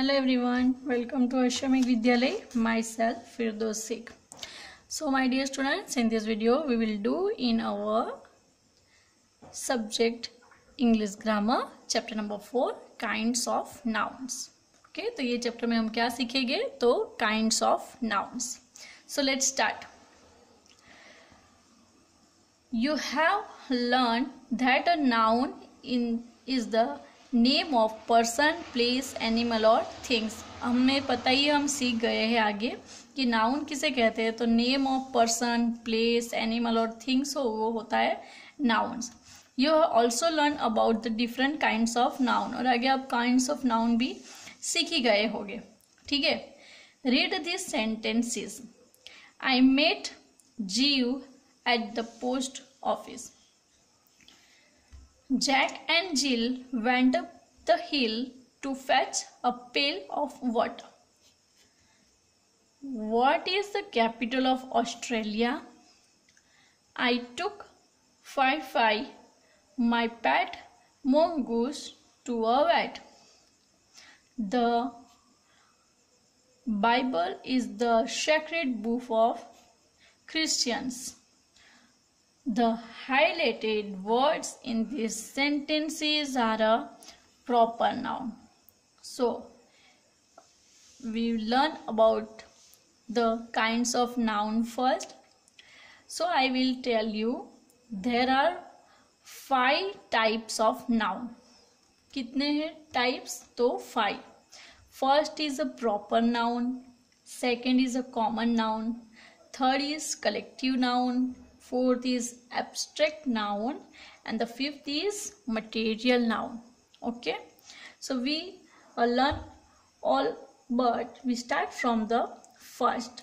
Hello everyone, welcome to Ashramik Vidyalay. Myself Firdos Sikh. So my dear students, in this video we will do in our subject English grammar chapter number 4 kinds of nouns. Okay, तो ये chapter में हम क्या सीखेंगे तो kinds of nouns. So let's start. You have learned that a noun in is the name of person place animal और things हमें पता ही हम सीख गए हैं आगे कि नाउन किसे कहते हैं। तो name of person place animal और थिंग्स हो, वो होता है nouns you also learn about the different kind of noun और आगे आप काइंड ऑफ़ नाउन भी सीख ही गए होंगे। ठीक है? Read this sentences I met जीव at the post office Jack and Jill went up the hill to fetch a pail of water. What is the capital of Australia? I took Fi-Fi, my pet mongoose, to a vet. The Bible is the sacred book of Christians. The highlighted words in these sentences are a proper noun. So, we learn about the kinds of noun first. So, I will tell you there are five types of noun. कितने हैं types? तो five. First is a proper noun. Second is a common noun. Third is collective noun fourth is abstract noun and the fifth is material noun. Okay? So we uh, learn all but we start from the first.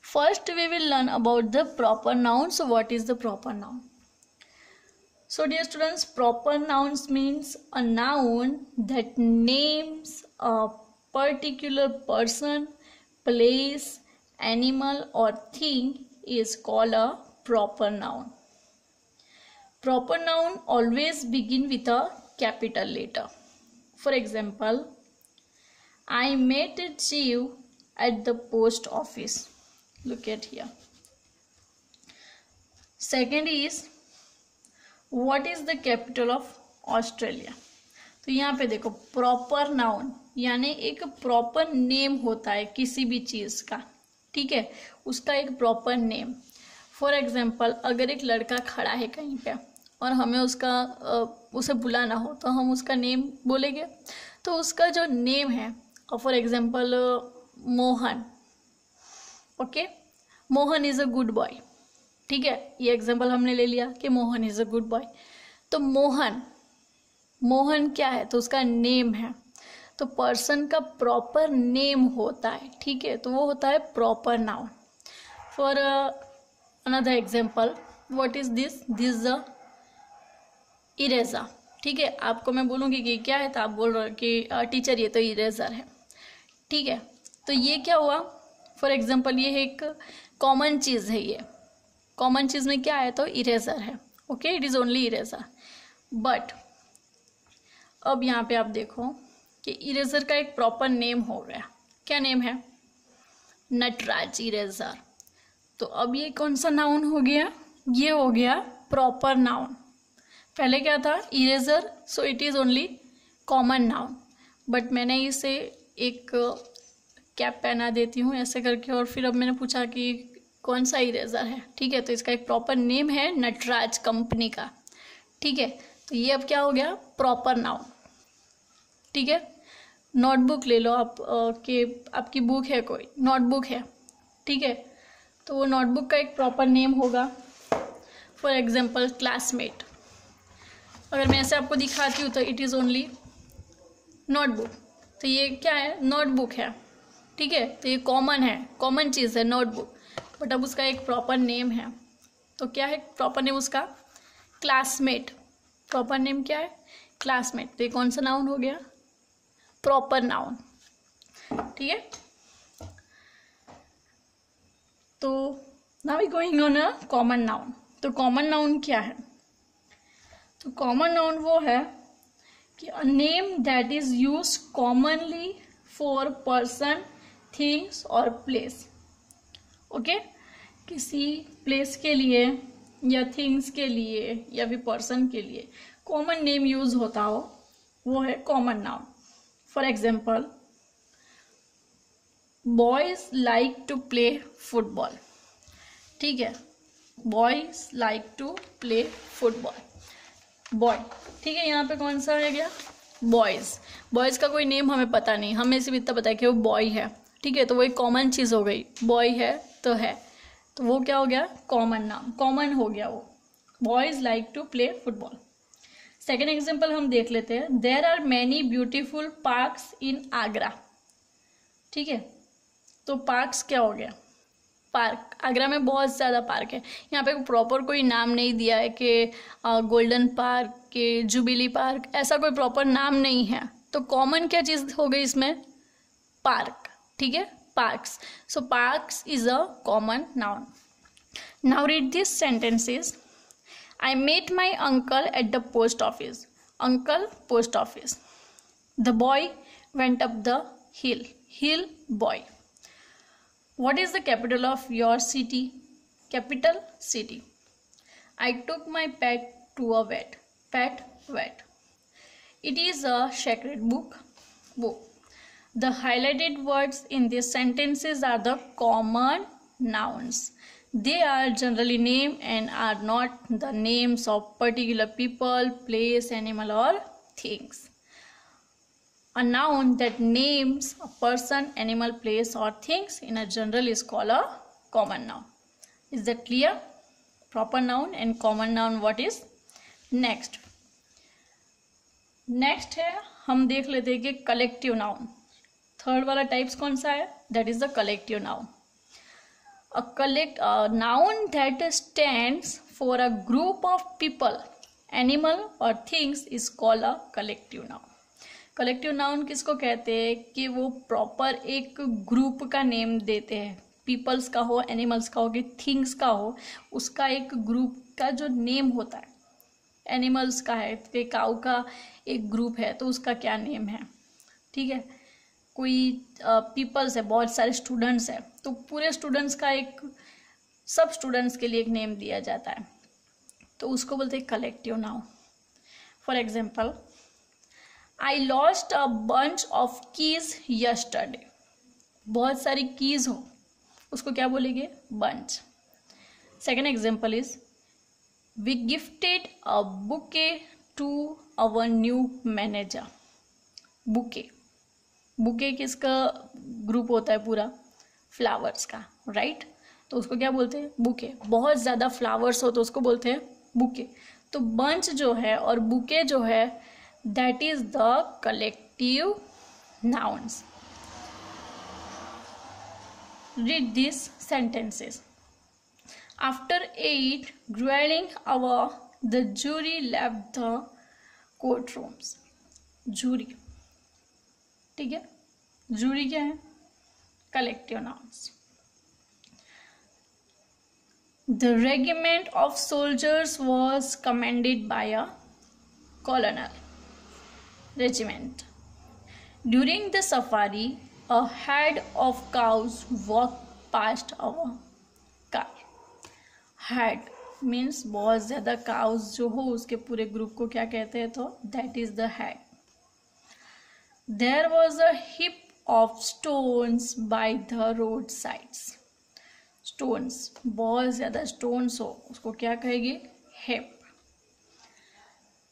First we will learn about the proper noun. So what is the proper noun? So dear students proper nouns means a noun that names a particular person place animal or thing is called a proper noun. Proper noun always begin with a capital letter. For example, I met a Jew at the post office. Look at here. Second is what is the capital of Australia? तो यहाँ पे देखो proper noun यानी एक proper name होता है किसी भी चीज़ का ठीक है उसका एक प्रॉपर नेम फॉर एग्ज़ाम्पल अगर एक लड़का खड़ा है कहीं पे और हमें उसका उसे बुलाना हो तो हम उसका नेम बोलेंगे। तो उसका जो नेम है for example Mohan okay Mohan is a good boy ठीक है? ये एग्ज़ाम्पल हमने ले लिया कि Mohan is a good boy तो मोहन मोहन क्या है? तो उसका नेम है। तो पर्सन का प्रॉपर नेम होता है, ठीक है? तो वो होता है proper noun for example what is this this the eraser ठीक है? आपको मैं बोलूँगी कि क्या है तो आप बोल रहे हो कि टीचर ये तो इरेजर है। ठीक है? तो ये क्या हुआ? फॉर एग्ज़ाम्पल ये एक कॉमन चीज़ है ये। कॉमन चीज़ में क्या है तो इरेजर है। Okay it is only eraser but अब यहाँ पे आप देखो कि इरेजर का एक प्रॉपर नेम हो गया। क्या नेम है? नटराज इरेजर तो अब ये कौन सा नाउन हो गया? ये हो गया प्रॉपर नाउन पहले क्या था? Eraser so it is only common noun but मैंने इसे एक कैप पहना देती हूँ ऐसे करके और फिर अब मैंने पूछा कि कौन सा इरेजर है? ठीक है तो इसका एक प्रॉपर नेम है नटराज कंपनी का। ठीक है तो ये अब क्या हो गया? प्रॉपर नाउन ठीक है नोटबुक ले लो आप आ, के आपकी बुक है कोई नोटबुक है। ठीक है तो वो नोटबुक का एक प्रॉपर नेम होगा फॉर एग्ज़ाम्पल क्लासमेट अगर मैं ऐसे आपको दिखाती हूँ तो इट इज़ ओनली नोटबुक तो ये क्या है? नोटबुक है। ठीक है? तो ये कॉमन है। कॉमन चीज़ है नोटबुक बट अब उसका एक प्रॉपर नेम है। तो क्या है प्रॉपर नेम उसका? क्लासमेट प्रॉपर नेम क्या है? क्लासमेट तो ये कौन सा नाउन हो गया? प्रॉपर नाउन ठीक है? तो now we going on a common noun तो कॉमन नाउन क्या है? तो कॉमन नाउन वो है कि a name that is use commonly for person things और प्लेस ओके किसी प्लेस के लिए या थिंग्स के लिए या फिर पर्सन के लिए कॉमन नेम यूज़ होता हो, वो है common noun for example boys like to play football ठीक है? Boys like to play football boy ठीक है, यहाँ पे कौन सा है गया बॉयज़ बॉयज़ का कोई नेम हमें पता नहीं। हमें सिर्फ़ इतना पता है कि वो बॉय है। ठीक है तो वो एक कॉमन चीज़ हो गई। बॉय है तो है। तो वो क्या हो गया? कॉमन नाम। कॉमन हो गया वो। Boys like to play football second example हम देख लेते हैं। There are many beautiful parks in Agra ठीक है? तो पार्क्स क्या हो गया? पार्क आगरा में बहुत ज़्यादा पार्क है। यहाँ पे प्रॉपर कोई नाम नहीं दिया है कि गोल्डन पार्क के जुबिली पार्क ऐसा कोई प्रॉपर नाम नहीं है। तो कॉमन क्या चीज़ हो गई इसमें? पार्क ठीक है? Parks so parks is a common noun now read this sentences I met my uncle at the post office uncle post office the boy went up the hill hill boy what is the capital of your city? Capital city. I took my pet to a vet pet vet. It is a sacred book book. The highlighted words in these sentences are the common nouns. They are generally named and are not the names of particular people place animal or things a noun that names a person, animal, place or things in a general is called a common noun. Is that clear? Proper noun and common noun what is? Next. Next है हम देख लेते हैं कि collective noun third वाला types कौन सा है that is the collective noun a collect a noun that stands for a group of people animal or things is called a collective noun Collective noun किसको कहते हैं? कि वो प्रॉपर एक ग्रुप का नेम देते हैं। पीपल्स का हो एनिमल्स का हो कि थिंग्स का हो उसका एक ग्रुप का जो नेम होता है। एनिमल्स का है कि काउ का एक ग्रुप है तो उसका क्या नेम है? ठीक है? कोई पीपल्स uh, है बहुत सारे स्टूडेंट्स है तो पूरे स्टूडेंट्स का एक सब स्टूडेंट्स के लिए एक नेम दिया जाता है। तो उसको बोलते हैं collective noun for example I lost a bunch of keys yesterday बहुत सारी कीज हो। उसको क्या बोलेंगे? Bunch second example is we gifted a bouquet to our new manager bouquet bouquet किसका ग्रुप होता है पूरा? फ्लावर्स का राइट right? तो उसको क्या बोलते हैं? बुके बहुत ज़्यादा फ्लावर्स हो तो उसको बोलते हैं बुके तो बंच जो है और बुके जो है that is the collective nouns read these sentences after eight grueling hour the jury left the courtrooms jury ठीक है जूरी क्या है collective nouns The regiment of soldiers was commanded by a colonel. Regiment. During the safari, a herd of cows walked past our car. Herd means बहुत ज़्यादा cows जो हो उसके पूरे ग्रुप को क्या कहते हैं तो that is the herd there was a heap of stones by the road sides stones बहुत ज़्यादा स्टोन्स हो उसको क्या कहेगी heap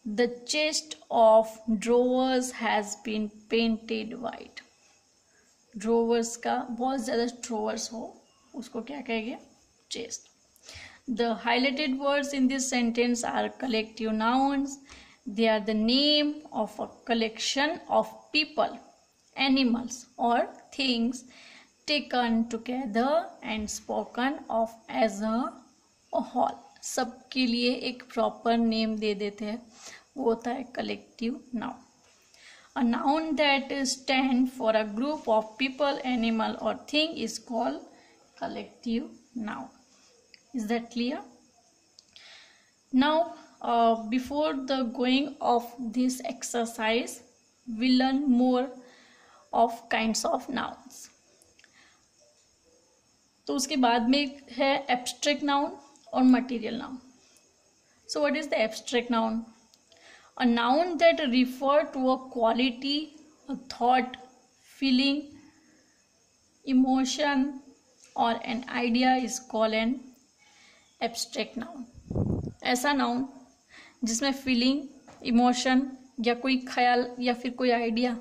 The chest of drawers has been painted white. ड्रोवर्स का बहुत ज़्यादा ड्रोवर्स हो उसको क्या कहेंगे chest the highlighted words in this sentence are collective nouns they are the name of a collection of people animals or things taken together and spoken of as a whole सबके लिए एक प्रॉपर नेम दे देते हैं। वो होता है collective noun a noun that stand for a group of people animal और thing is called collective noun is that clear now before the going of this exercise we learn more of kinds of nouns तो उसके बाद में है abstract noun और material noun so what is the abstract noun a noun that refer to a quality a thought feeling emotion और an idea is call an abstract noun ऐसा noun जिसमें feeling emotion या कोई ख्याल, या फिर कोई आइडिया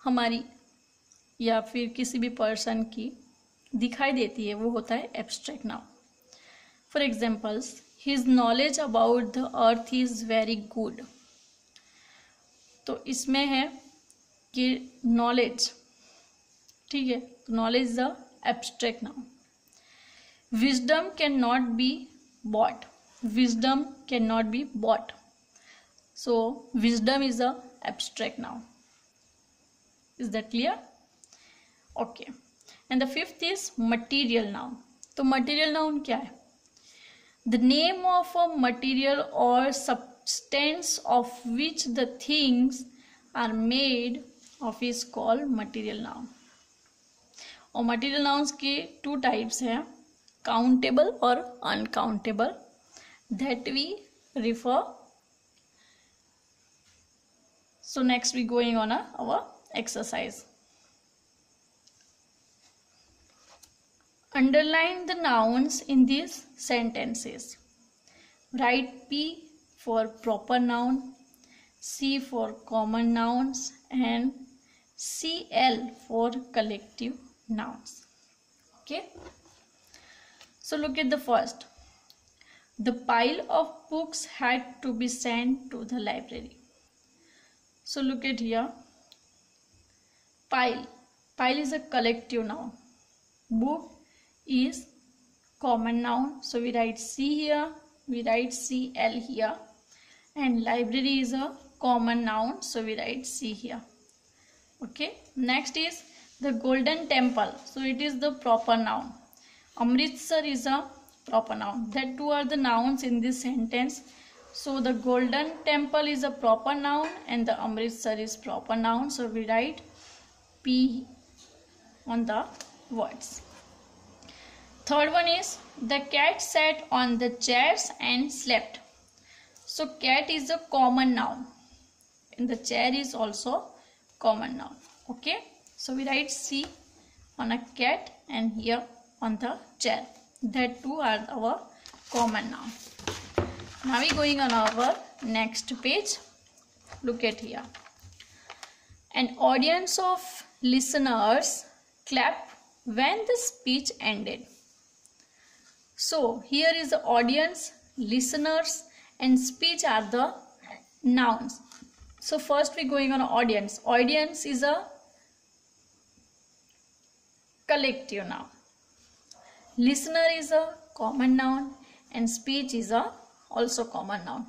हमारी, या फिर किसी भी पर्सन की दिखाई देती है, वो होता है abstract noun for examples his knowledge about the earth is very good तो इसमें है कि नॉलेज ठीक है? Knowledge the abstract noun wisdom can not be bought wisdom can not be bought so wisdom is a abstract noun is that clear okay and the fifth is material noun तो material noun क्या है? the name of a material और substance of which the things are made of is called material noun और material nouns के two types हैं countable और uncountable that we refer so next we going on a, our Underline the nouns in these sentences. Write P for proper noun, C for common nouns and CL for collective nouns. Okay. So look at the first. The pile of books had to be sent to the library. So look at here. Pile. Pile is a collective noun. Book is common noun. So we write c here we write cl here and library is a common noun. So we write c here. Okay. Next is the golden temple. So it is the proper noun. Amritsar is a proper noun. That two are the nouns in this sentence. So the golden temple is a proper noun and the amritsar is proper noun. So we write p on the words third one is the cat sat on the chairs and slept. So cat is a common noun. And the chair is also common noun. Okay? So we write c on a cat and here on the chair. That two are our common noun. Now we going on our next page. Look at here. An audience of listeners clap when the speech ended so here is the audience, listeners and speech are the nouns. So first we're going on audience. Audience is a collective noun. Listener is a common noun and speech is a also common noun.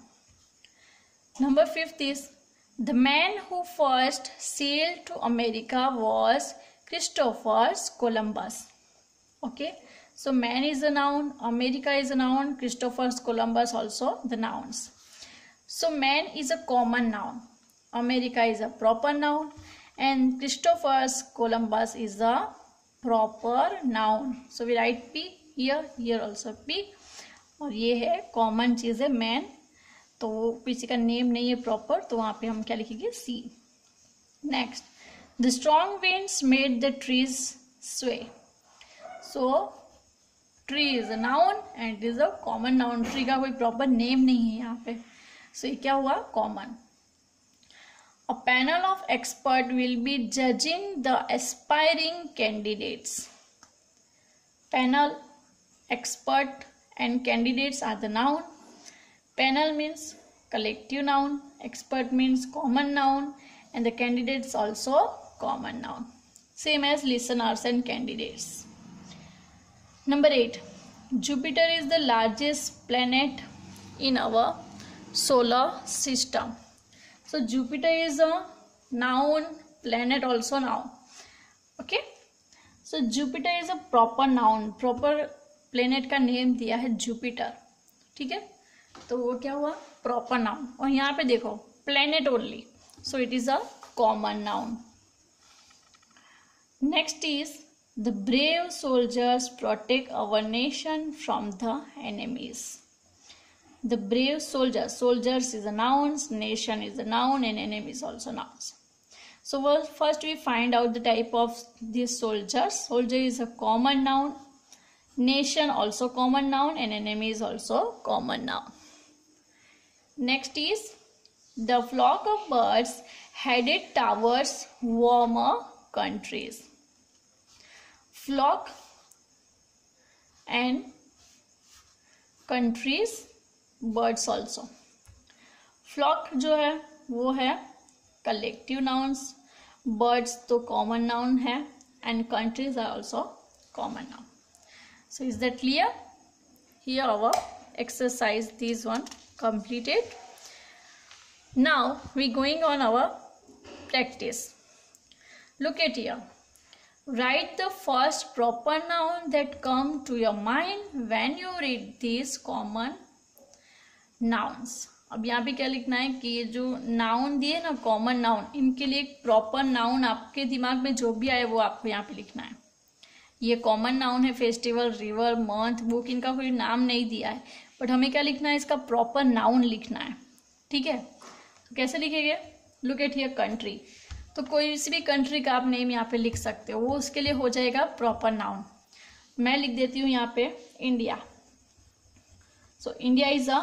Number fifth is the man who first sailed to America was Christopher Columbus. Okay. So man is a noun, America is a noun, Christopher Columbus also the nouns. So man is a common noun, America is a proper noun and Christopher Columbus is a proper noun. So we write P here, here also P और ये है common चीज़ है man तो किसी का name नहीं है प्रॉपर तो वहाँ पे हम क्या लिखेंगे see next the strong winds made the trees sway so tree is a noun and is a common noun tree का कोई प्रॉपर नेम नहीं है यहाँ पे। सो so, ये क्या हुआ? Common a panel of expert will be judging the aspiring candidates panel expert and candidates are the noun panel means collective noun expert means common noun and the candidates also common noun. Same as listeners and candidates. Number eight Jupiter is the largest planet in our solar system so Jupiter is a noun planet also now okay so Jupiter is a proper noun proper planet का name दिया है Jupiter ठीक है? तो वो क्या हुआ? Proper noun और यहाँ पे देखो planet only so it is a common noun next is the brave soldiers protect our nation from the enemies. The brave soldiers, soldiers is a noun, nation is a noun, and enemies also nouns. So well, first we find out the type of these soldiers. Soldier is a common noun, nation also common noun, and enemy is also common noun. Next is the flock of birds headed towards warmer countries flock and countries birds also flock जो है वो है collective nouns birds तो common noun है and countries are also common noun so is that clear here our exercise this one completed now we going on our practice look at here Write the first proper noun that come to your mind when you read these common nouns. अब यहाँ पे क्या लिखना है कि ये जो noun दिए ना कॉमन नाउन इनके लिए एक प्रॉपर नाउन आपके दिमाग में जो भी आए वो आपको यहाँ पे लिखना है। ये कॉमन नाउन है फेस्टिवल रिवर मंथ बुक इनका कोई नाम नहीं दिया है। बट हमें क्या लिखना है? इसका प्रॉपर नाउन लिखना है। ठीक है? तो कैसे लिखेंगे? लुक एट हियर कंट्री तो कोई भी कंट्री का आप नेम यहाँ पे लिख सकते हो, वो उसके लिए हो जाएगा प्रॉपर नाउन मैं लिख देती हूँ यहाँ पे India so India is a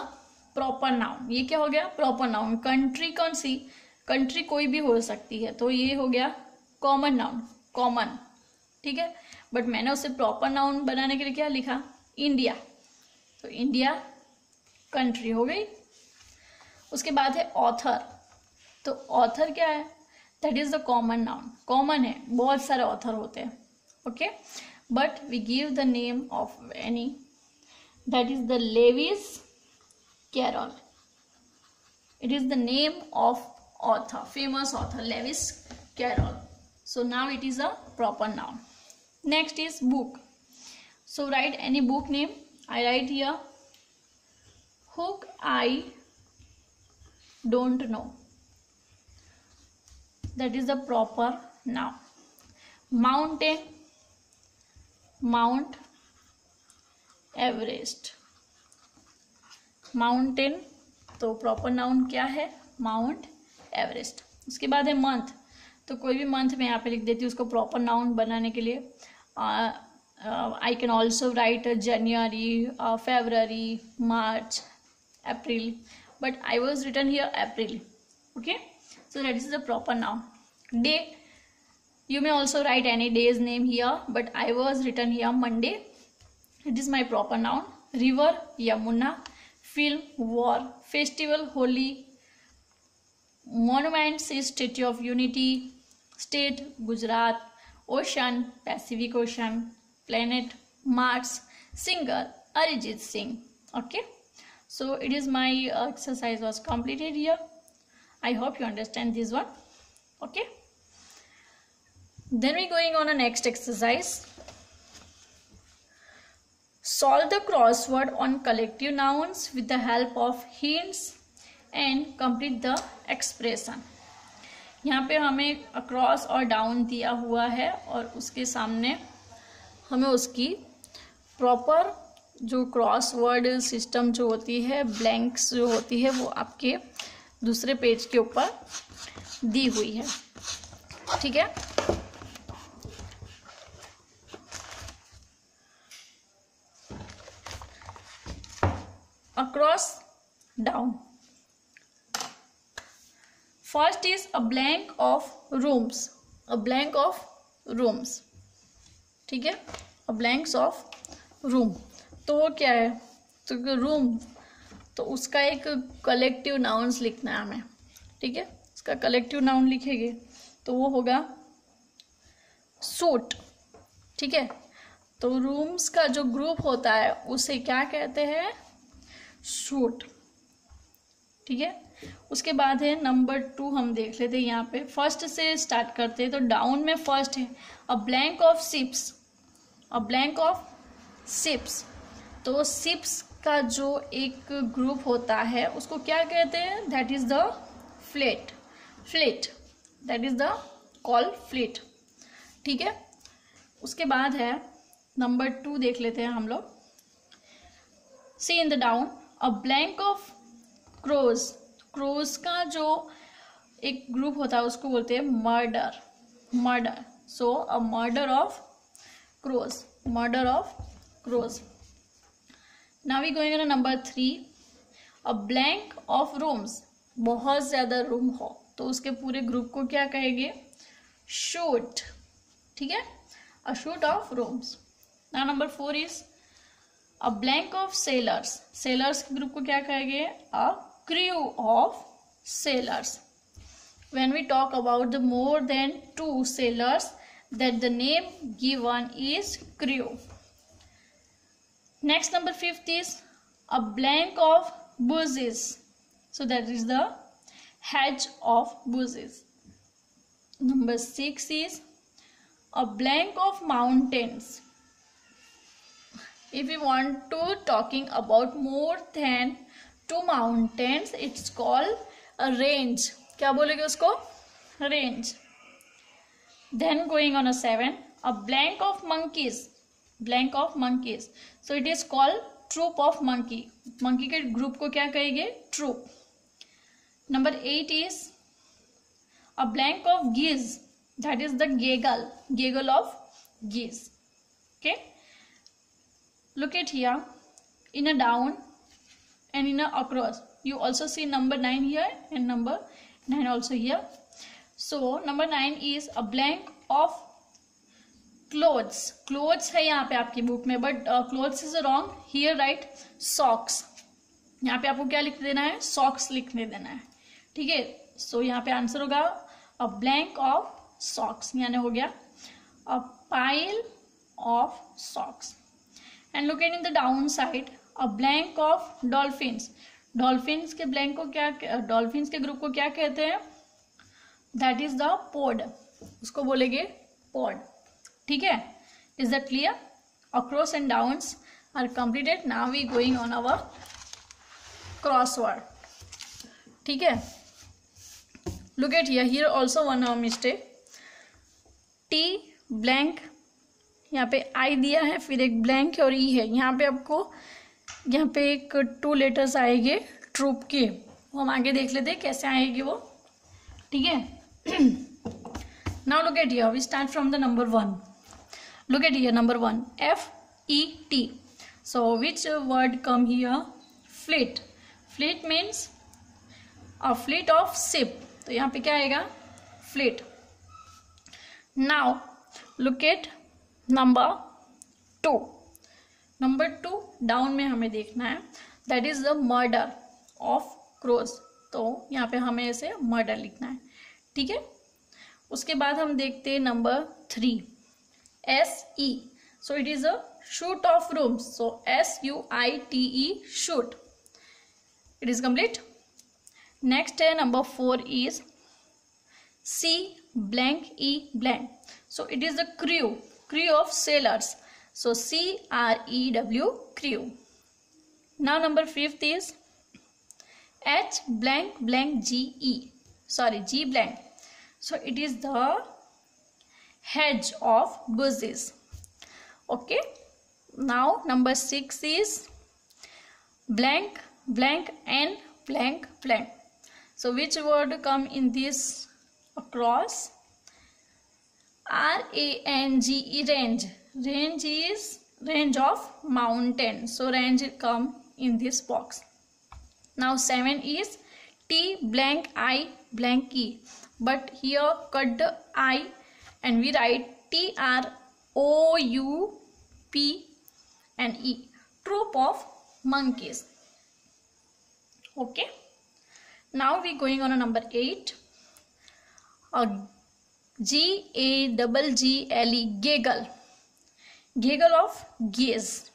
proper noun ये क्या हो गया? प्रॉपर नाउन कंट्री कौन सी? कंट्री कोई भी हो सकती है तो ये हो गया कॉमन नाउन कॉमन ठीक है? बट मैंने उसे प्रॉपर नाउन बनाने के लिए क्या लिखा? इंडिया तो इंडिया कंट्री हो गई। उसके बाद है ऑथर तो ऑथर क्या है? that is the common noun common है बहुत सारे ऑथर होते हैं okay but we give the name of any that is the Lewis Carroll it is the name of author famous author lewis carroll so now it is a proper noun next is book so write any book name i write here hook i don't know That is the proper noun mountain, mount Everest mountain तो proper noun क्या है? Mount Everest उसके बाद है month तो कोई भी month मैं यहाँ पे लिख देती हूँ उसको प्रॉपर नाउन बनाने के लिए। I can also write January February March April but I was return here April okay so that is the proper noun. Day you may also write any day's name here but i was written here monday. It is my proper noun. River yamuna. Film war. Festival holy monuments is statue of unity. State gujarat. Ocean pacific ocean. Planet mars. Singer arijit singh. Okay? So it is my exercise was completed here i hope you understand this one okay then we going on a next exercise solve the crossword on collective nouns with the help of hints and complete the expression यहाँ पे हमें across और down दिया हुआ है और उसके सामने हमें उसकी प्रॉपर जो क्रॉस वर्ड सिस्टम जो होती है ब्लैंक्स जो होती है वो आपके दूसरे पेज के ऊपर दी हुई है। ठीक है? Across down first is a blank of rooms a blank of rooms ठीक है? अ ब्लैंक्स ऑफ़ रूम तो वो क्या है? तो रूम तो उसका एक कलेक्टिव नाउन्स लिखना है हमें, ठीक है? उसका कलेक्टिव नाउन लिखेंगे तो वो होगा सूट ठीक है? तो रूम्स का जो ग्रुप होता है, उसे क्या कहते हैं? सूट ठीक है? उसके बाद है नंबर टू हम देख लेते हैं यहाँ पे। फ़र्स्ट से स्टार्ट करते हैं तो डाउन में फ़र्स्ट है। A blank of ships a blank of ships तो सिप्स का जो एक ग्रुप होता है, उसको क्या कहते हैं? That is the fleet fleet that is the call fleet ठीक है? उसके बाद है नंबर टू देख लेते हैं हम लोग. See in the down a blank of crows crows का जो एक ग्रुप होता है, उसको बोलते हैं murder murder so a murder of crows murder of crows now we going number three a blank of rooms बहुत ज़्यादा रूम हो। तो उसके पूरे ग्रुप को क्या कहेंगे? शूट ठीक है? अ शूट ऑफ़ रूम्स ना number four is a blank of sailors sailors के ग्रुप को क्या कहेंगे? A crew of sailors when we talk about the more than two sailors, that the name given is crew. next number fifth is a blank of buses so that is the hedge of buses number 6 is a blank of mountains if we want to talking about more than two mountains it's called a range क्या बोलेगे उसको range then going on a 7 a blank of monkeys blank of monkeys so it is called troop of monkey monkey के group को क्या कहेंगे troop Number 8 is a blank of geese. That is the gaggle. Gaggle of geese. Okay. Look at here. In a down and in a across. You also see number 9 here and number 9 also here. So number 9 is a blank of clothes. Clothes है यहाँ पे आपकी book में but clothes is wrong. Here write socks. यहाँ पे आपको क्या लिख देना है? सॉक्स लिखने देना है। ठीक है? सो यहाँ पे आंसर होगा अ ब्लैंक ऑफ़ सॉक्स यानी हो गया a pile of socks and look at in the down side a blank of dolphins dolphins के ब्लैंक को क्या डॉल्फिन्स के ग्रुप को क्या कहते हैं? दैट इज़ द पोड उसको बोलेंगे पोड ठीक है? Is that clear across and downs are completed now we going on our crossword ठीक है? Look at here. Here also one uh, mistake. T blank यहाँ पे आई दिया है फिर एक ब्लैंक और ई है। यहाँ पे आपको यहाँ पे एक टू लेटर्स आएँगे ट्रूप के। वो हम आगे देख लेते कैसे आएगी वो। ठीक है? Now look at here we start from the number one look at here number one F E T so which word come here fleet fleet means a fleet of ship तो यहाँ पे क्या आएगा? Fleet now look at number two number two down में हमें देखना है. That is the murder of crows तो यहाँ पे हमें ऐसे मर्डर लिखना है. ठीक है? उसके बाद हम देखते हैं number three S-E. So it is a shoot of rooms. So S-U-I-T-E shoot. It is complete. Next uh, number 4 is C blank E blank. So it is the crew. Crew of sailors. So C-R-E-W crew. Now number 5th is H blank blank G E. Sorry G blank. So it is the hedge of bushes. Okay. Now number 6 is blank blank and blank blank. So which word come in this across? R a n g e range. Range is range of mountain. So range come in this box. Now 7 is t blank i blank e. But here cut the i and we write t r o u p and e. Troop of monkeys. Okay. Now we going on a number 8 a g a double g l e gaggle. Gaggle of gaze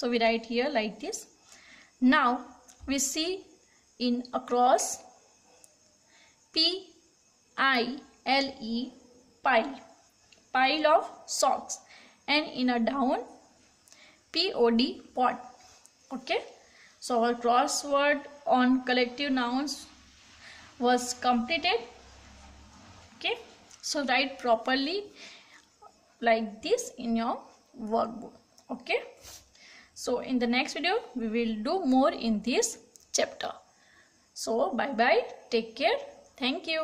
so we write here like this. Now we see in across p i l e pile pile of socks and in a down p o d pot. Okay? So our crossword on collective nouns was completed. Okay. So write properly like this in your workbook. Okay? So in the next video we will do more in this chapter. So bye bye take care. Thank you